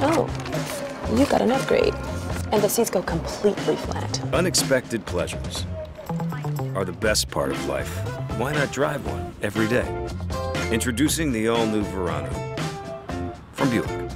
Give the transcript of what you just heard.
Oh, you got an upgrade. And the seats go completely flat. Unexpected pleasures are the best part of life. Why not drive one every day? Introducing the all-new Verano from Buick.